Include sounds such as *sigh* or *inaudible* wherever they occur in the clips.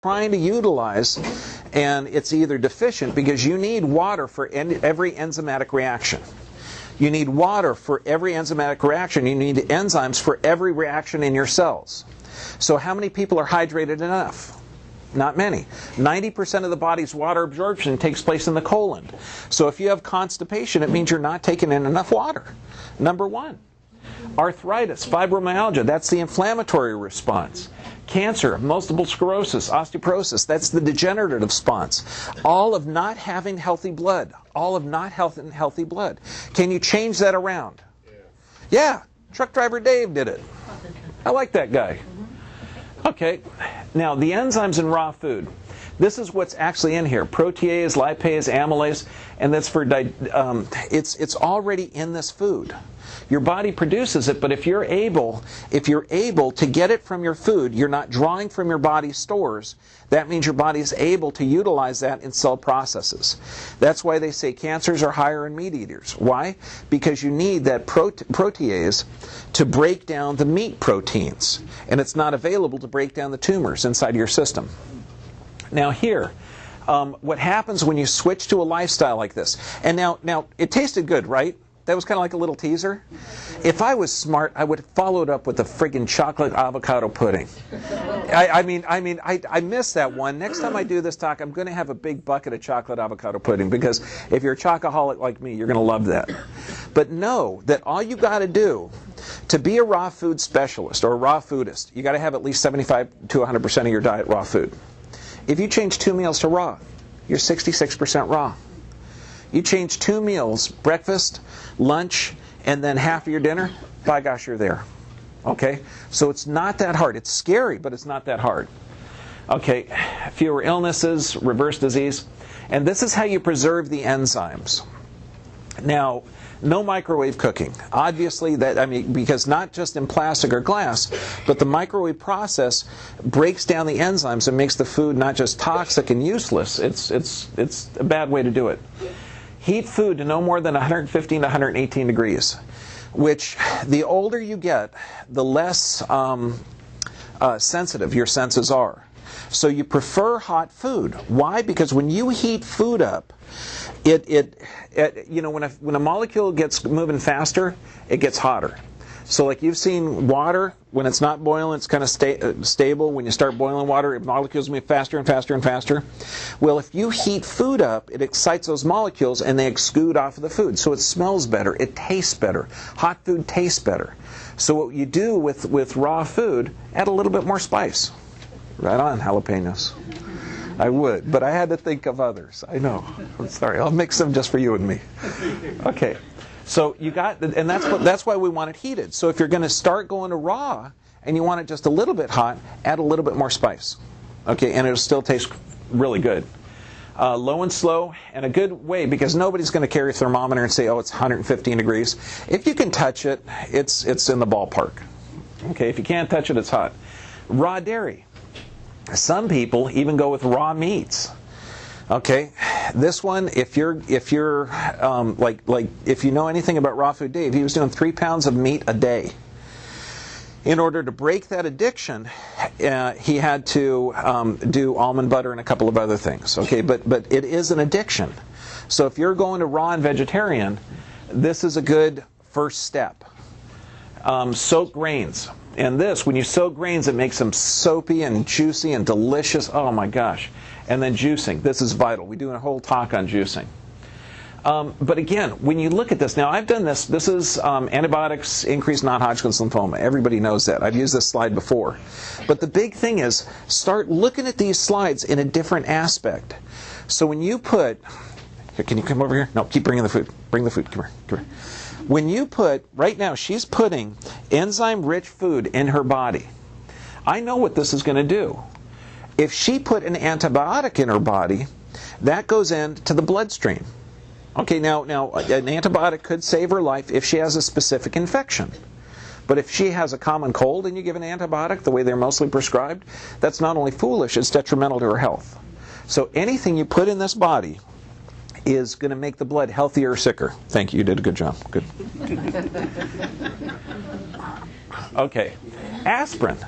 trying to utilize and it's either deficient because you need water for en- every enzymatic reaction. You need water for every enzymatic reaction. You need enzymes for every reaction in your cells. So, how many people are hydrated enough? Not many. 90% of the body's water absorption takes place in the colon. So, if you have constipation, it means you're not taking in enough water. Number one. Arthritis, fibromyalgia, that's the inflammatory response. Cancer, multiple sclerosis, osteoporosis, that's the degenerative response. All of not having healthy blood. All of not health and healthy blood. Can you change that around? Yeah, truck driver Dave did it. I like that guy. Mm-hmm. Okay, now the enzymes in raw food. This is what's actually in here: protease, lipase, amylase, and that's for um, it's it's already in this food. Your body produces it, but if you're able, if you're able to get it from your food, you're not drawing from your body's stores. That means your body is able to utilize that in cell processes. That's why they say cancers are higher in meat eaters. Why? Because you need that prote- protease to break down the meat proteins, and it's not available to break down the tumors inside your system. Now here, um, what happens when you switch to a lifestyle like this? And now, now it tasted good, right? That was kind of like a little teaser. If I was smart, I would have followed up with a friggin' chocolate avocado pudding. I, I mean, I mean, I, I missed that one. Next time I do this talk, I'm going to have a big bucket of chocolate avocado pudding because if you're a chocoholic like me, you're going to love that. But know that all you got to do to be a raw food specialist or a raw foodist, you got to have at least 75 to 100 percent of your diet raw food. If you change two meals to raw, you're 66 percent raw. You change two meals, breakfast, lunch, and then half of your dinner, by gosh, you're there. Okay? So it's not that hard. It's scary, but it's not that hard. Okay, fewer illnesses, reverse disease. And this is how you preserve the enzymes. Now, no microwave cooking. Obviously, that I mean, because not just in plastic or glass, but the microwave process breaks down the enzymes and makes the food not just toxic and useless. It's it's it's a bad way to do it. Heat food to no more than 115 to 118 degrees, which the older you get, the less um, uh, sensitive your senses are. So you prefer hot food. Why? Because when you heat food up, it, it, it you know when a, when a molecule gets moving faster, it gets hotter. So, like you've seen water, when it's not boiling, it's kind of sta- uh, stable. When you start boiling water, molecules move faster and faster and faster. Well, if you heat food up, it excites those molecules and they exude off of the food. So it smells better, it tastes better. Hot food tastes better. So, what you do with, with raw food, add a little bit more spice. Right on, jalapenos. I would, but I had to think of others. I know. I'm sorry. I'll mix them just for you and me. Okay. So you got, and that's what, that's why we want it heated. So if you're going to start going to raw and you want it just a little bit hot, add a little bit more spice. Okay, and it'll still taste really good. Uh, low and slow, and a good way because nobody's going to carry a thermometer and say, "Oh, it's 115 degrees." If you can touch it, it's it's in the ballpark. Okay, if you can't touch it, it's hot. Raw dairy. Some people even go with raw meats. Okay, this one, if you're if you're um, like like if you know anything about raw food, Dave, he was doing three pounds of meat a day. In order to break that addiction, uh, he had to um, do almond butter and a couple of other things. Okay, but but it is an addiction. So if you're going to raw and vegetarian, this is a good first step. Um, soak grains. And this, when you soak grains, it makes them soapy and juicy and delicious. Oh my gosh. And then juicing. This is vital. We do a whole talk on juicing. Um, but again, when you look at this, now I've done this. This is um, antibiotics increase non-Hodgkin's lymphoma. Everybody knows that. I've used this slide before. But the big thing is start looking at these slides in a different aspect. So when you put, here, can you come over here? No, keep bringing the food. Bring the food. Come here. Come here. When you put, right now, she's putting enzyme rich food in her body. I know what this is going to do. If she put an antibiotic in her body, that goes into the bloodstream. Okay, now, now an antibiotic could save her life if she has a specific infection. But if she has a common cold and you give an antibiotic the way they're mostly prescribed, that's not only foolish, it's detrimental to her health. So anything you put in this body is going to make the blood healthier or sicker. Thank you. You did a good job. Good. okay. Aspirin.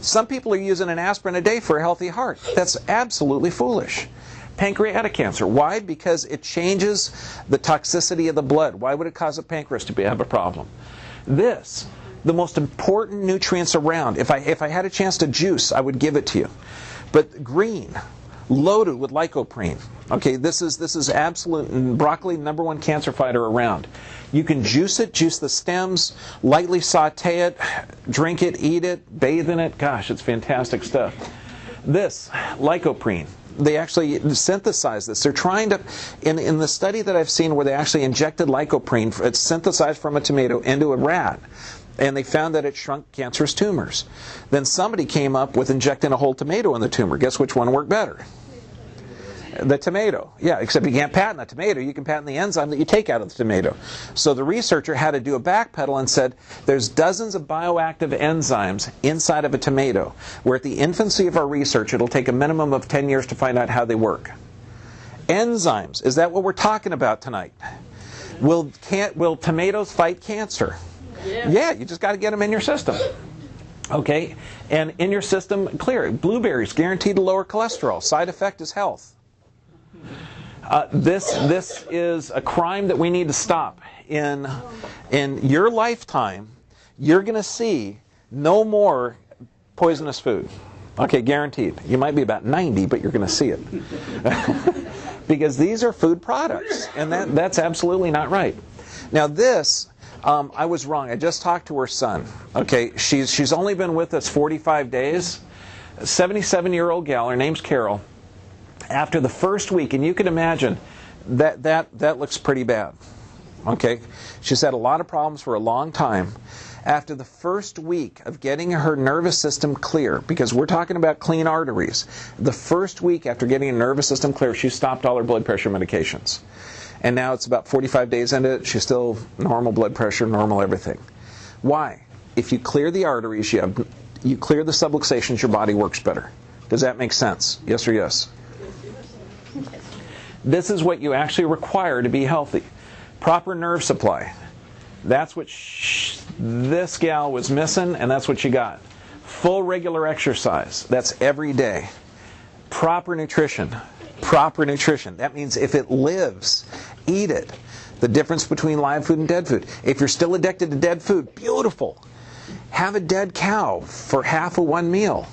Some people are using an aspirin a day for a healthy heart. That's absolutely foolish. Pancreatic cancer. Why? Because it changes the toxicity of the blood. Why would it cause a pancreas to be, have a problem? This, the most important nutrients around. If I, if I had a chance to juice, I would give it to you. But green, loaded with lycopene. Okay, this is this is absolute mm, broccoli number one cancer fighter around. You can juice it, juice the stems, lightly saute it, drink it, eat it, bathe in it. Gosh, it's fantastic stuff. This lycopene. They actually synthesize this. They're trying to, in, in the study that I've seen where they actually injected lycopene, it's synthesized from a tomato into a rat and they found that it shrunk cancerous tumors. Then somebody came up with injecting a whole tomato in the tumor. Guess which one worked better? The tomato. Yeah, except you can't patent the tomato. You can patent the enzyme that you take out of the tomato. So the researcher had to do a backpedal and said there's dozens of bioactive enzymes inside of a tomato. We're at the infancy of our research. It'll take a minimum of 10 years to find out how they work. Enzymes. Is that what we're talking about tonight? Will, can, will tomatoes fight cancer? Yeah, yeah you just got to get them in your system. Okay, and in your system, clear. Blueberries guaranteed to lower cholesterol. Side effect is health. Uh, this this is a crime that we need to stop. In in your lifetime, you're going to see no more poisonous food. Okay, guaranteed. You might be about 90, but you're going to see it. *laughs* because these are food products, and that, that's absolutely not right. Now, this um, I was wrong. I just talked to her son. Okay, she's she's only been with us 45 days. 77 year old gal. Her name's Carol. After the first week, and you can imagine that that that looks pretty bad. Okay, she's had a lot of problems for a long time. After the first week of getting her nervous system clear, because we're talking about clean arteries, the first week after getting her nervous system clear, she stopped all her blood pressure medications and now it's about 45 days into it. She's still normal blood pressure, normal everything. Why? If you clear the arteries, you have you clear the subluxations, your body works better. Does that make sense? Yes or yes? This is what you actually require to be healthy. Proper nerve supply. That's what sh- this gal was missing, and that's what she got. Full regular exercise. That's every day. Proper nutrition proper nutrition. That means if it lives, eat it. The difference between live food and dead food. If you're still addicted to dead food, beautiful. Have a dead cow for half of one meal.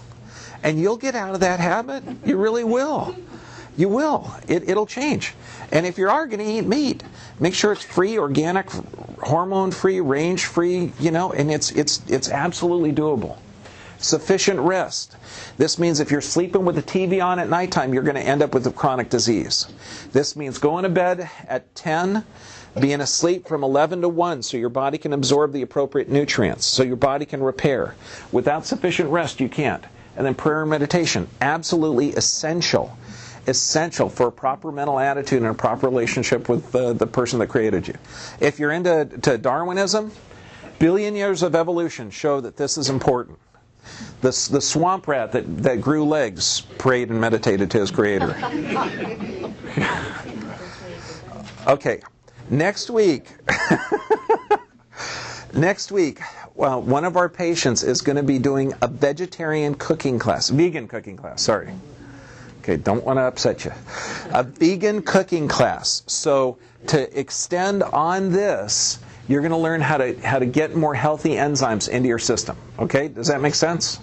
And you'll get out of that habit. You really will. You will. It, it'll change. And if you are going to eat meat, make sure it's free, organic, hormone free, range free, you know, and it's, it's, it's absolutely doable. Sufficient rest. This means if you're sleeping with the TV on at nighttime, you're going to end up with a chronic disease. This means going to bed at 10, being asleep from 11 to 1 so your body can absorb the appropriate nutrients, so your body can repair. Without sufficient rest, you can't. And then prayer and meditation, absolutely essential. Essential for a proper mental attitude and a proper relationship with the, the person that created you. If you're into Darwinism, billion years of evolution show that this is important. The, the swamp rat that, that grew legs prayed and meditated to his creator. *laughs* okay, next week. *laughs* next week, well, one of our patients is going to be doing a vegetarian cooking class, vegan cooking class, sorry. Okay, don't want to upset you. A vegan cooking class. So, to extend on this, you're going to learn how to how to get more healthy enzymes into your system. Okay? Does that make sense?